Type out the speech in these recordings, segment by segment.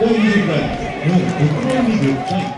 大泉フライ日本国内リーグ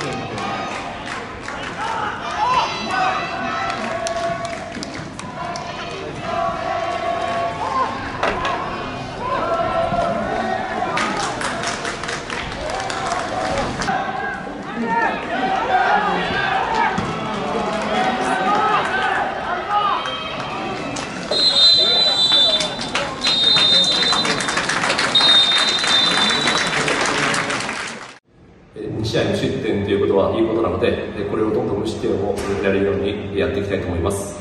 第2試合無失点ということはいいことなので、これをどんどん無失点をやれるようにやっていきたいと思います。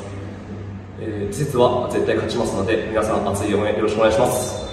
えー、季節は絶対勝ちますので、皆さん熱い応援よろしくお願いします。